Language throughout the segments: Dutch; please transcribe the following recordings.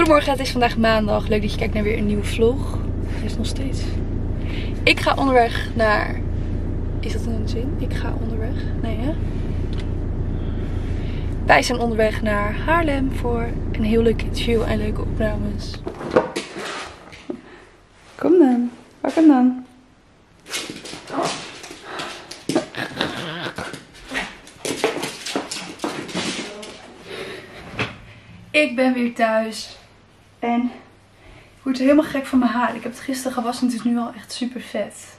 Goedemorgen, het is vandaag maandag. Leuk dat je kijkt naar weer een nieuwe vlog. Is nog steeds. Ik ga onderweg naar... Is dat een zin? Ik ga onderweg? Nee hè? Wij zijn onderweg naar Haarlem voor een heel leuk interview en leuke opnames. Kom dan. Pak hem dan. Ik ben weer thuis. En ik word helemaal gek van mijn haar. Ik heb het gisteren gewassen en het is nu al echt super vet.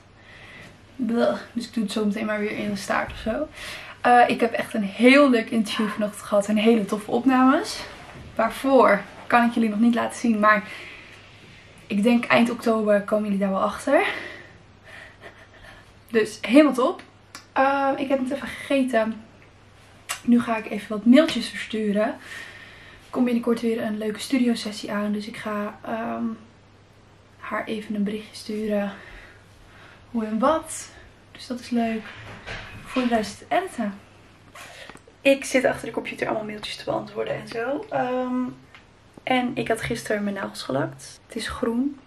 Dus ik doe het zo meteen maar weer in de staart of zo. Uh, ik heb echt een heel leuk interview vanochtend gehad. En hele toffe opnames. Waarvoor kan ik jullie nog niet laten zien. Maar ik denk eind oktober komen jullie daar wel achter. Dus helemaal top. Uh, ik heb het even gegeten. Nu ga ik even wat mailtjes versturen komt binnenkort weer een leuke studio sessie aan. Dus ik ga um, haar even een berichtje sturen. Hoe en wat. Dus dat is leuk. Voor de rest editen. Ik zit achter de computer allemaal mailtjes te beantwoorden en zo. Um, en ik had gisteren mijn nagels gelakt. Het is groen.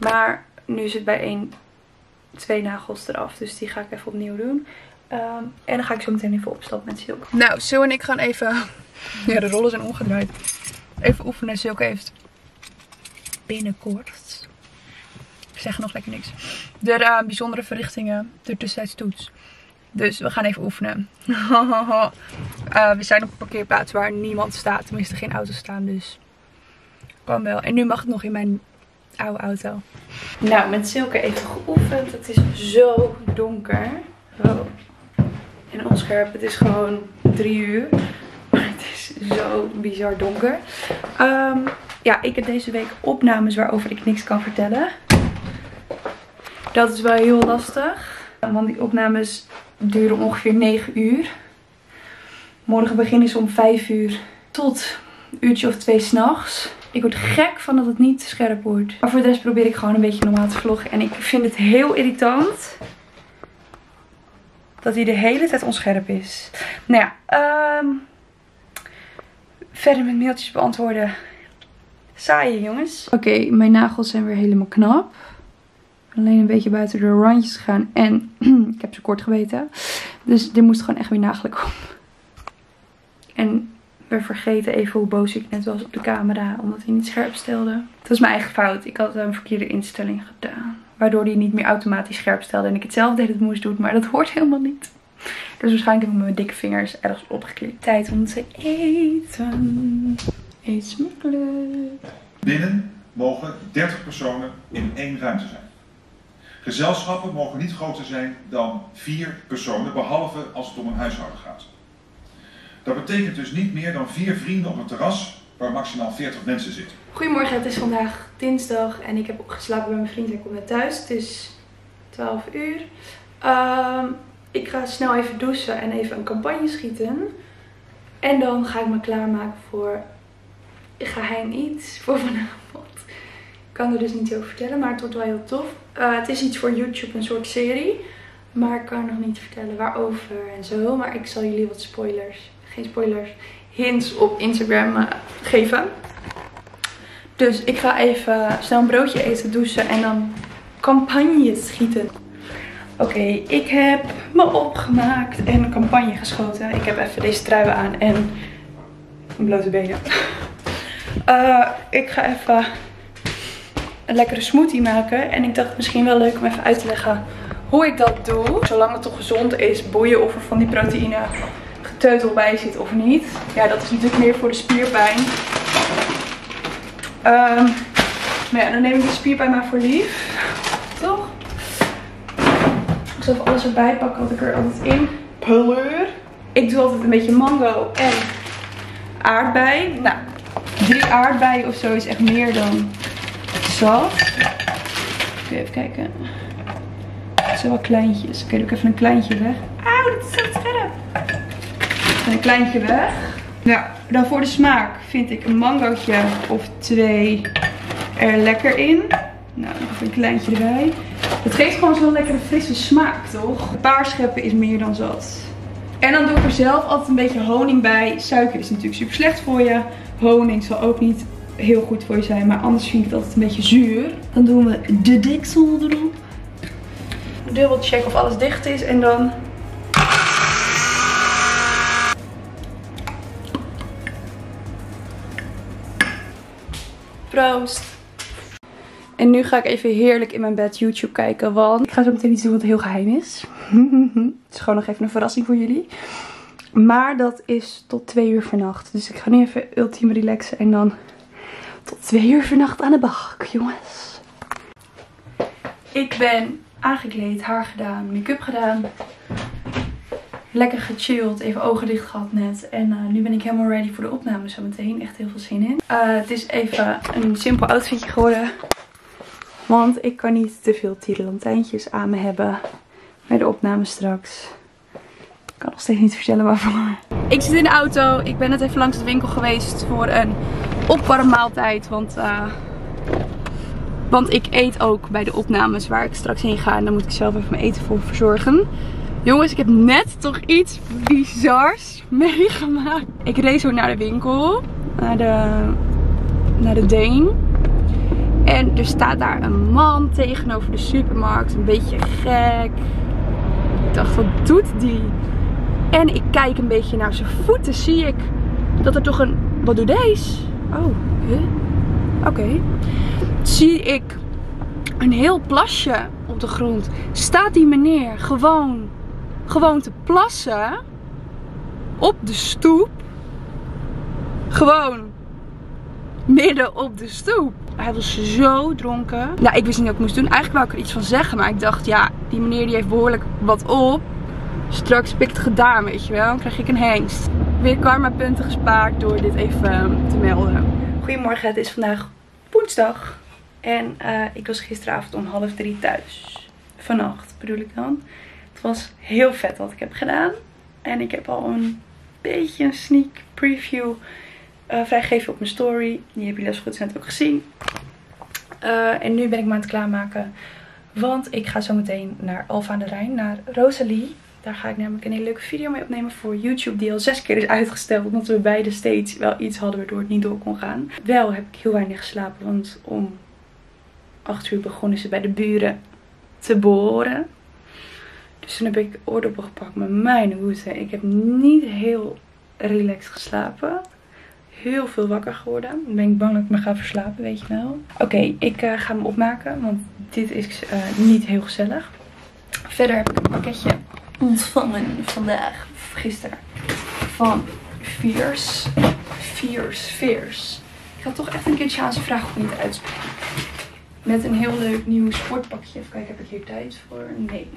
Maar nu is het bij één, twee nagels eraf. Dus die ga ik even opnieuw doen. Um, en dan ga ik zo meteen even opstappen met Silke. Nou, Sil en ik gaan even ja, de rollen zijn omgedraaid. Even oefenen. Silke heeft binnenkort. Ik zeg nog lekker niks. Er uh, bijzondere verrichtingen. De tussentijds toets. Dus we gaan even oefenen. uh, we zijn op een parkeerplaats waar niemand staat. Tenminste geen auto's staan. Dus kan wel. En nu mag het nog in mijn oude auto. Nou, met Silke even geoefend. Het is zo donker. Oh. En onscherp. Het is gewoon drie uur zo bizar donker. Um, ja, ik heb deze week opnames waarover ik niks kan vertellen. Dat is wel heel lastig. Want die opnames duren ongeveer 9 uur. Morgen beginnen ze om 5 uur tot een uurtje of twee s'nachts. Ik word gek van dat het niet scherp wordt. Maar voor de rest probeer ik gewoon een beetje normaal te vloggen. En ik vind het heel irritant dat hij de hele tijd onscherp is. Nou ja, um, verder met mailtjes beantwoorden. Saaie jongens. Oké, mijn nagels zijn weer helemaal knap. Alleen een beetje buiten de randjes gegaan. En ik heb ze kort geweten. Dus dit moest gewoon echt weer nagelijk op. En we vergeten even hoe boos ik net was op de camera. Omdat hij niet scherp stelde. Het was mijn eigen fout. Ik had een verkeerde instelling gedaan. Waardoor hij niet meer automatisch scherp stelde. En ik het zelf deed het moest doen. Maar dat hoort helemaal niet. Dus waarschijnlijk heb ik mijn dikke vingers ergens opgeklikt. Tijd om te eten. Eet smakelijk. Binnen mogen 30 personen in één ruimte zijn. Gezelschappen mogen niet groter zijn dan 4 personen, behalve als het om een huishouden gaat. Dat betekent dus niet meer dan 4 vrienden op een terras waar maximaal 40 mensen zitten. Goedemorgen, het is vandaag dinsdag en ik heb opgeslapen bij mijn vriend. Hij komt net thuis. Het is 12 uur. Um, ik ga snel even douchen en even een campagne schieten. En dan ga ik me klaarmaken voor geheim iets voor vanavond. Ik kan er dus niet over vertellen, maar het wordt wel heel tof. Uh, het is iets voor YouTube, een soort serie. Maar ik kan nog niet vertellen waarover en zo. Maar ik zal jullie wat spoilers, geen spoilers, hints op Instagram uh, geven. Dus ik ga even snel een broodje eten, douchen en dan campagne schieten. Oké, ik heb me opgemaakt en een campagne geschoten. Ik heb even deze trui aan en blote benen. Uh, ik ga even een lekkere smoothie maken. En ik dacht misschien wel leuk om even uit te leggen hoe ik dat doe. Zolang het toch gezond is, boeien of er van die proteïne geteutel bij zit of niet. Ja, dat is natuurlijk meer voor de spierpijn. Um, Maar ja, dan neem ik de spierpijn maar voor lief. Toch? Ik zal even alles erbij pakken wat ik er altijd in pleur. Ik doe altijd een beetje mango en aardbei. Nou, drie aardbeien of zo is echt meer dan zat. Even kijken. Het zijn wel kleintjes. Oké, doe ik even een kleintje weg. Auw, dit is zo scherp. Een kleintje weg. Ja, dan voor de smaak vind ik een mangootje of twee er lekker in. Nou, nog een kleintje erbij. Het geeft gewoon zo'n lekkere frisse smaak, toch? Een paar scheppen is meer dan zat. En dan doe ik er zelf altijd een beetje honing bij. Suiker is natuurlijk super slecht voor je. Honing zal ook niet heel goed voor je zijn. Maar anders vind ik het altijd een beetje zuur. Dan doen we de deksel erop. Dubbel checken of alles dicht is. En dan... Proost. En nu ga ik even heerlijk in mijn bed YouTube kijken. Want ik ga zo meteen iets doen wat heel geheim is. het is gewoon nog even een verrassing voor jullie. Maar dat is tot twee uur vannacht. Dus ik ga nu even ultiem relaxen. En dan tot twee uur vannacht aan de bak, jongens. Ik ben aangekleed, haar gedaan, make-up gedaan. Lekker gechilled, even ogen dicht gehad net. En uh, nu ben ik helemaal ready voor de opname zometeen. Echt heel veel zin in. Uh, het is even een simpel outfitje geworden. Want ik kan niet te veel tierenlantijntjes aan me hebben. Bij de opname straks. Ik kan nog steeds niet vertellen waarvoor. Ik zit in de auto. Ik ben net even langs de winkel geweest voor een opwarmmaaltijd. Want, uh, want ik eet ook bij de opnames waar ik straks heen ga. En dan moet ik zelf even mijn eten voor verzorgen. Jongens, ik heb net toch iets bizars meegemaakt. Ik reed zo naar de winkel. Naar de, naar de Deen. En er staat daar een man tegenover de supermarkt. Een beetje gek. Ik dacht, wat doet die? En ik kijk een beetje naar zijn voeten. Zie ik dat er toch een... Wat doet deze? Oh, huh? Oké. Zie ik een heel plasje op de grond. Staat die meneer gewoon, gewoon te plassen. Op de stoep. Gewoon midden op de stoep. Hij was zo dronken. Nou, ik wist niet wat ik moest doen. Eigenlijk wou ik er iets van zeggen. Maar ik dacht, ja, die meneer die heeft behoorlijk wat op. Straks heb ik het gedaan, weet je wel. Dan krijg ik een hengst. Weer karma punten gespaard door dit even te melden. Goedemorgen, het is vandaag woensdag. En uh, ik was gisteravond om half drie thuis. Vannacht bedoel ik dan. Was heel vet wat ik heb gedaan. En ik heb al een beetje een sneak preview uh, vrijgegeven op mijn story. Die hebben jullie als goed zijn ook gezien. Uh, en nu ben ik me aan het klaarmaken. Want ik ga zo meteen naar Alfa aan de Rijn, naar Rosalie. Daar ga ik namelijk een hele leuke video mee opnemen voor YouTube. Die al zes keer is uitgesteld. Omdat we beide steeds wel iets hadden waardoor het niet door kon gaan. Wel heb ik heel weinig geslapen. Want om 8 uur begonnen ze bij de buren te boren. Dus toen heb ik oordoppen gepakt met mijn hoede. Ik heb niet heel relaxed geslapen heel veel wakker geworden. Dan ben ik bang dat ik me ga verslapen, weet je wel. Oké, ik uh, ga me opmaken, want dit is uh, niet heel gezellig. Verder heb ik een pakketje ontvangen vandaag, gisteren, van Fierce. Fierce, Fierce. Ik ga toch echt een keertje aan ze vragen of ik het uitspreken. Met een heel leuk nieuw sportpakje. Even kijken, heb ik hier tijd voor? Nee.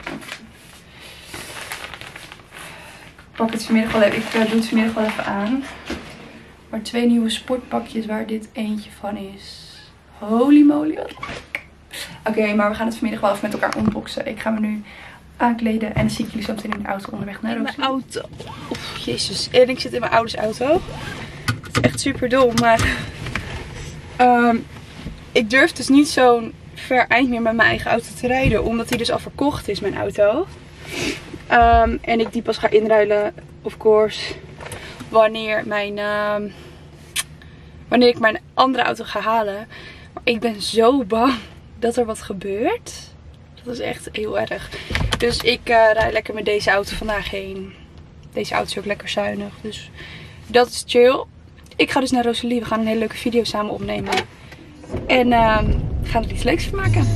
Pak het vanmiddag wel even. Ik uh, doe het vanmiddag wel even aan. Maar twee nieuwe sportpakjes waar dit eentje van is. Holy moly, wat. Oké, maar we gaan het vanmiddag wel even met elkaar unboxen. Ik ga me nu aankleden en dan zie ik jullie zo meteen in de auto onderweg naar Roosje. Mijn auto. Oh, jezus. En ik zit in mijn ouders auto. Het is echt super dom, maar... Um, ik durf dus niet zo'n ver eind meer met mijn eigen auto te rijden. Omdat die dus al verkocht is, mijn auto. Um, en ik die pas ga inruilen, of course, wanneer, mijn, uh, wanneer ik mijn andere auto ga halen. Maar ik ben zo bang dat er wat gebeurt. Dat is echt heel erg. Dus ik uh, rijd lekker met deze auto vandaag heen. Deze auto is ook lekker zuinig. Dus dat is chill. Ik ga dus naar Rosalie. We gaan een hele leuke video samen opnemen. En uh, gaan er iets leuks van maken.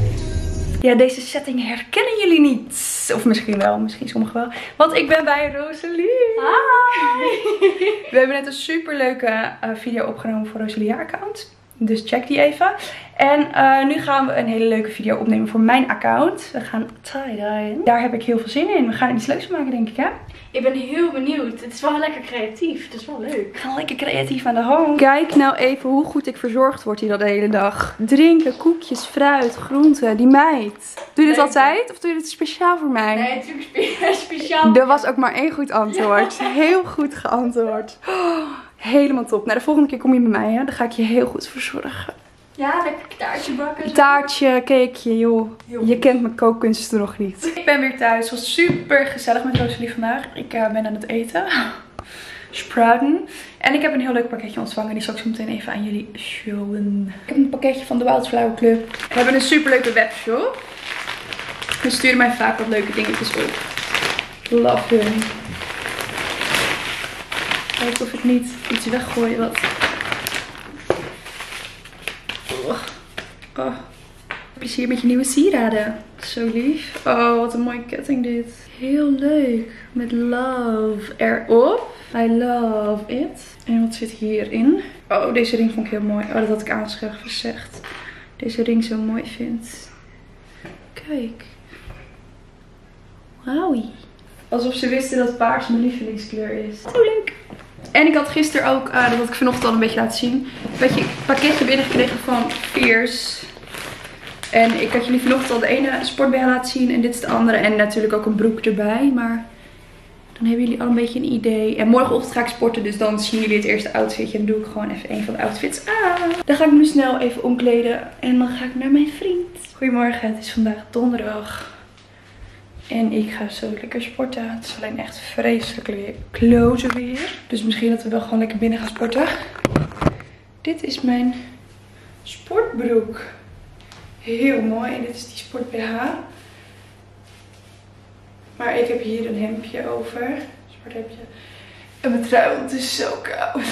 Ja, deze setting herkennen jullie niet. Of misschien wel, misschien sommigen wel. Want ik ben bij Rosalie. Hi! We hebben net een super leuke uh, video opgenomen voor Rosalie account. Dus check die even. En eh, nu gaan we een hele leuke video opnemen voor mijn account. We gaan tie-dyen. Daar heb ik heel veel zin in. We gaan iets leuks maken, denk ik, hè? Ik ben heel benieuwd. Het is wel lekker creatief. Het is wel leuk. We gaan lekker creatief aan de hand. Kijk nou even hoe goed ik verzorgd word hier de hele dag. Drinken, koekjes, fruit, groenten. Die meid. Doe je dit altijd? Of doe je dit speciaal voor mij? Nee, natuurlijk spe- speciaal. Er was ook maar één goed antwoord. Heel goed geantwoord. Oh, helemaal top. Nou, de volgende keer kom je bij mij, hè? Dan ga ik je heel goed verzorgen. Ja, lekker taartje bakken. Taartje, cakeje, joh. Je kent mijn kookkunsten nog niet. Ik ben weer thuis. Het was super gezellig met Rosalie vandaag. Ik eh, ben aan het eten. Sprouten. En ik heb een heel leuk pakketje ontvangen. Die zal ik zo meteen even aan jullie showen. Ik heb een pakketje van de Wildflower Club. We hebben een super leuke webshop. Ze sturen mij vaak wat leuke dingetjes op. Love hun. Kijken of ik niet iets weggooi wat... Oh. Oh. Plezier met je nieuwe sieraden. Zo lief. Oh, wat een mooie ketting dit. Heel leuk. Met love erop. I love it. En wat zit hierin? Oh, deze ring vond ik heel mooi. Oh, dat had ik aanscherp gezegd. Deze ring zo mooi vind. Kijk. Wauwie. Alsof ze wisten dat paars mijn lievelingskleur is. Leuk. En ik had gisteren ook, eh, dat had ik vanochtend al een beetje laten zien, een beetje pakketje binnengekregen van Fierce. En ik had jullie vanochtend al de ene sport BH laten zien en dit is de andere. En natuurlijk ook een broek erbij, maar dan hebben jullie al een beetje een idee. En morgenochtend ga ik sporten, dus dan zien jullie het eerste outfitje. En doe ik gewoon even een van de outfits aan. Dan ga ik me snel even omkleden en dan ga ik naar mijn vriend. Goedemorgen, het is vandaag donderdag. En ik ga zo lekker sporten. Het is alleen echt vreselijk weer kloten weer. Dus misschien dat we wel gewoon lekker binnen gaan sporten. Dit is mijn sportbroek. Heel mooi. En dit is die sport BH. Maar ik heb hier een hemdje over. Hemdje. En mijn trui, het is zo koud.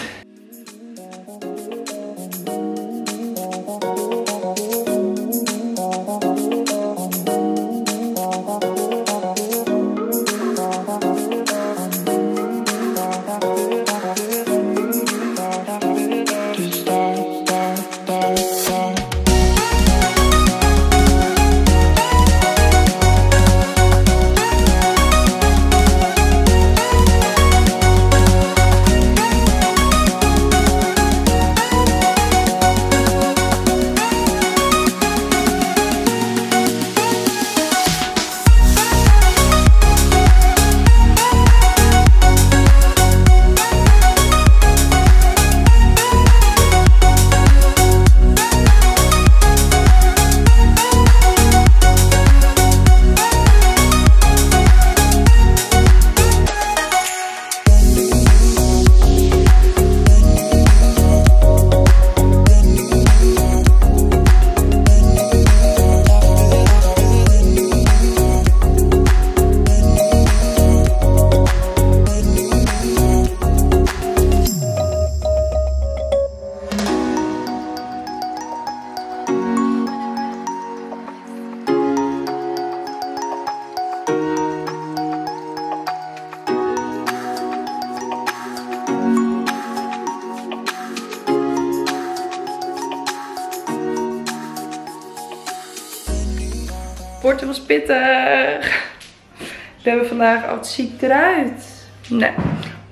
We hebben vandaag, het ziet eruit. Nee.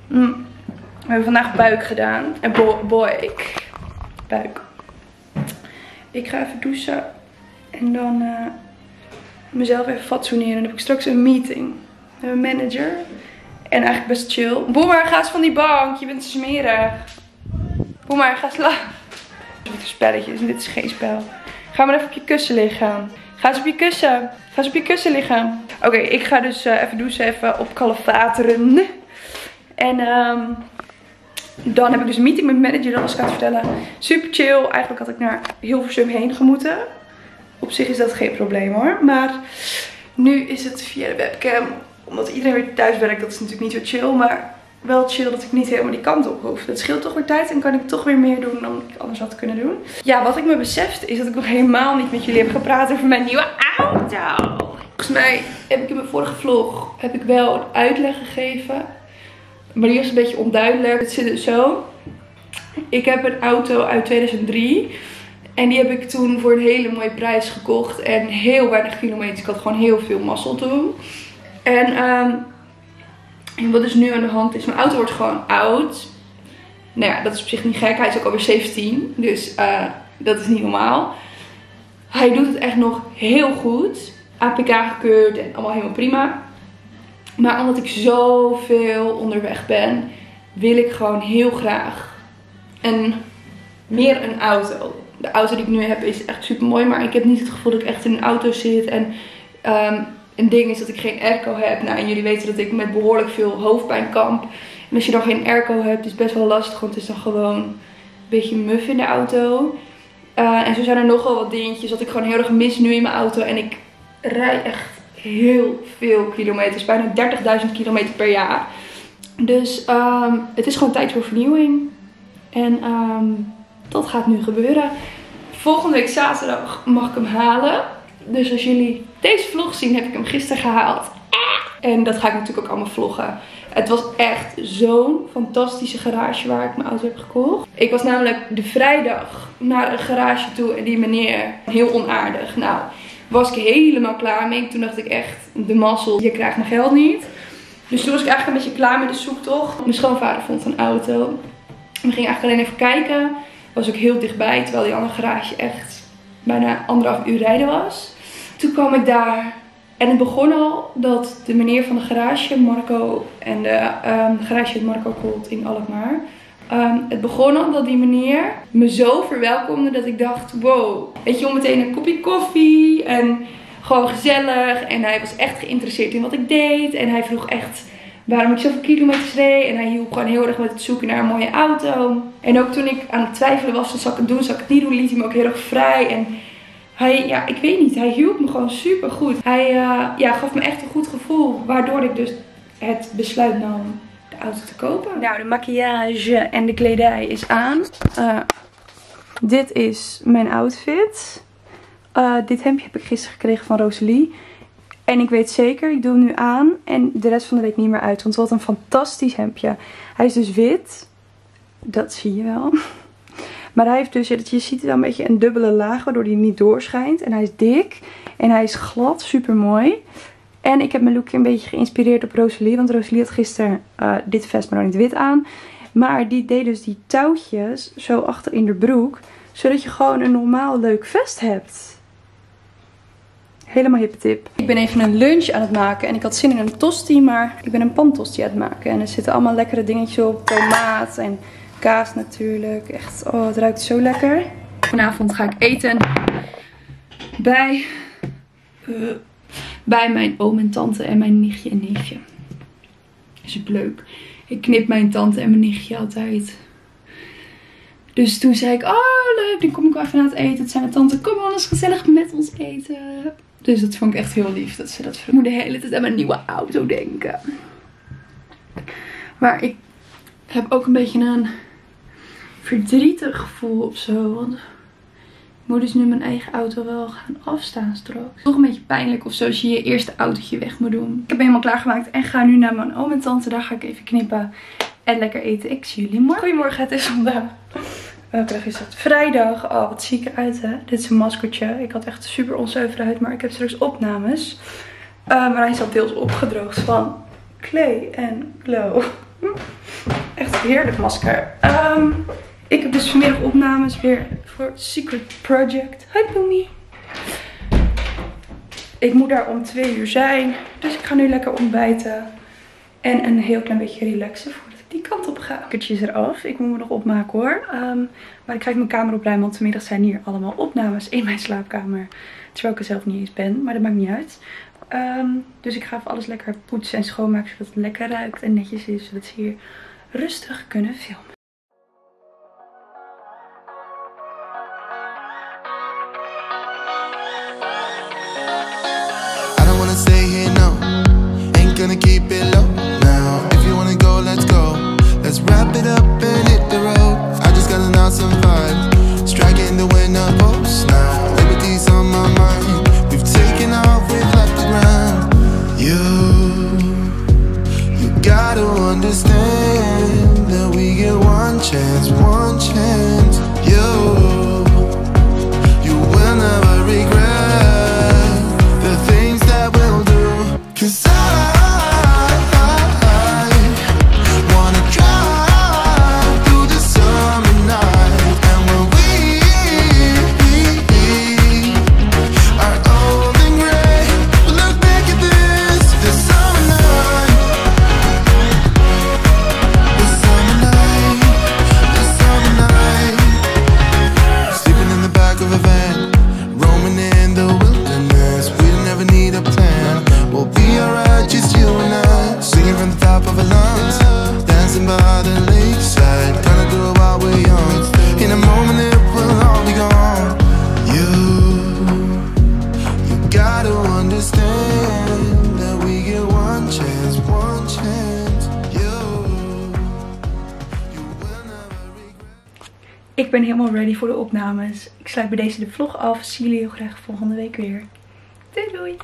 Mm. We hebben vandaag buik gedaan. En bo buik. Buik. Ik ga even douchen. En dan eh, mezelf even fatsoeneren. Dan heb ik straks een meeting. Met mijn manager. En eigenlijk best chill. Boemer, ga eens van die bank. Je bent smerig. Boemer, ga slapen. Dit is spelletjes dit is geen spel. Ga maar even op je kussen liggen. Ga eens op je kussen. Ga eens op je kussen liggen. Oké, ik ga dus eh, even douchen, even op kalafateren. En ehm, dan heb ik dus een meeting met mijn manager, dat was ik aan vertellen. Super chill. Eigenlijk had ik naar Hilversum heen gemoeten. Op zich is dat geen probleem hoor. Maar nu is het via de webcam. Omdat iedereen weer thuis werkt, dat is natuurlijk niet zo chill. Maar wel chill dat ik niet helemaal die kant op hoef. Dat scheelt toch weer tijd en kan ik toch weer meer doen dan ik anders had kunnen doen. Ja, wat ik me beseft is dat ik nog helemaal niet met jullie heb gepraat over mijn nieuwe auto. Volgens mij heb ik in mijn vorige vlog heb ik wel een uitleg gegeven. Maar die was een beetje onduidelijk. Het zit zo. Ik heb een auto uit 2003. En die heb ik toen voor een hele mooie prijs gekocht. En heel weinig kilometers. Ik had gewoon heel veel mazzel toen. En, ehm, en wat is nu aan de hand is, mijn auto wordt gewoon oud. Nou ja, dat is op zich niet gek. Hij is ook alweer 17. Dus uh, dat is niet normaal. Hij doet het echt nog heel goed. APK gekeurd en allemaal helemaal prima. Maar omdat ik zoveel onderweg ben, wil ik gewoon heel graag een, meer een auto. De auto die ik nu heb is echt super mooi, maar ik heb niet het gevoel dat ik echt in een auto zit. En um, een ding is dat ik geen airco heb. Nou, en jullie weten dat ik met behoorlijk veel hoofdpijn kamp. En als je dan geen airco hebt, is het best wel lastig, want het is dan gewoon een beetje muf in de auto. Uh, en zo zijn er nogal wat dingetjes dat ik gewoon heel erg mis nu in mijn auto. En ik rij echt heel veel kilometers. Bijna 30.000 kilometer per jaar. Dus um, het is gewoon tijd voor vernieuwing. En um, dat gaat nu gebeuren. Volgende week zaterdag mag ik hem halen. Dus als jullie deze vlog zien, heb ik hem gisteren gehaald. En dat ga ik natuurlijk ook allemaal vloggen. Het was echt zo'n fantastische garage waar ik mijn auto heb gekocht. Ik was namelijk de vrijdag naar een garage toe en die meneer, heel onaardig. Nou, was ik helemaal klaar mee. Toen dacht ik echt, de mazzel, je krijgt mijn geld niet. Dus toen was ik eigenlijk een beetje klaar met de zoektocht. Mijn schoonvader vond een auto. We gingen eigenlijk alleen even kijken. Was ook heel dichtbij, terwijl die andere garage echt bijna anderhalf uur rijden was. Toen kwam ik daar en het begon al dat de meneer van de garage, Marco, en de um, garage Marco Colt in Alkmaar. Um, het begon al dat die meneer me zo verwelkomde dat ik dacht, wow. Weet je, om meteen een kopje koffie en gewoon gezellig. En hij was echt geïnteresseerd in wat ik deed. En hij vroeg echt waarom ik zoveel kilometers reed. En hij hielp gewoon heel erg met het zoeken naar een mooie auto. En ook toen ik aan het twijfelen was, zal ik het doen, zal ik het niet doen, liet hij me ook heel erg vrij. En hij, ja, ik weet niet, hij hielp me gewoon super goed. Hij uh, ja, gaf me echt een goed gevoel, waardoor ik dus het besluit nam de auto te kopen. Nou, de maquillage en de kledij is aan. Uh, dit is mijn outfit. Uh, dit hemdje heb ik gisteren gekregen van Rosalie. En ik weet zeker, ik doe hem nu aan en de rest van de week niet meer uit. Want wat een fantastisch hemdje. Hij is dus wit. Dat zie je wel. Maar hij heeft dus, je ziet wel een beetje een dubbele laag waardoor hij niet doorschijnt. En hij is dik en hij is glad, super mooi. En ik heb mijn lookje een beetje geïnspireerd op Rosalie. Want Rosalie had gisteren uh, dit vest, maar dan niet wit aan. Maar die deed dus die touwtjes zo achter in de broek. Zodat je gewoon een normaal leuk vest hebt. Helemaal hippe tip. Ik ben even een lunch aan het maken. En ik had zin in een tosti, maar ik ben een pantosti aan het maken. En er zitten allemaal lekkere dingetjes op. Tomaat en kaas natuurlijk. Echt, oh, het ruikt zo lekker. Vanavond ga ik eten bij, uh, bij mijn oom en tante en mijn nichtje en neefje. Super leuk. Ik knip mijn tante en mijn nichtje altijd. Dus toen zei ik, oh leuk, dan kom ik wel even aan het eten. Het zijn mijn tante, kom eens gezellig met ons eten. Dus dat vond ik echt heel lief dat ze dat moet de hele tijd aan mijn nieuwe auto denken. Maar ik heb ook een beetje een verdrietig gevoel of zo. Want ik moet dus nu mijn eigen auto wel gaan afstaan straks. Toch een beetje pijnlijk of zo als je je eerste autootje weg moet doen. Ik heb helemaal klaargemaakt en ga nu naar mijn oom en tante. Daar ga ik even knippen en lekker eten. Ik zie jullie morgen. Goedemorgen, het is vandaag. Welke dag is het? Vrijdag. Oh, wat zie ik eruit hè. Dit is een maskertje. Ik had echt super onzuiver uit, maar ik heb straks opnames. Uh, maar hij is deels opgedroogd van Clay en Glow. Echt een heerlijk masker. Um, ik heb dus vanmiddag opnames weer voor Secret Project. Hi Boomie. Ik moet daar om twee uur zijn. Dus ik ga nu lekker ontbijten. En een heel klein beetje relaxen voordat ik die kant op ga. Kutjes eraf. Ik moet me nog opmaken hoor. Um, maar ik ga mijn kamer opruimen. Want vanmiddag zijn hier allemaal opnames in mijn slaapkamer. Terwijl ik er zelf niet eens ben. Maar dat maakt niet uit. Um, dus ik ga even alles lekker poetsen en schoonmaken. Zodat het lekker ruikt en netjes is. Zodat ze hier rustig kunnen filmen. it's one We'll be alright, just you and I Singing from the top of our lungs Dancing by the lakeside Gonna do it while we're young In a moment it will all be gone You, you gotta understand That we get one chance, one chance You, you will never regret Ik ben helemaal ready voor de opnames. Ik sluit bij deze de vlog af. Zie jullie heel graag volgende week weer. Doei doei!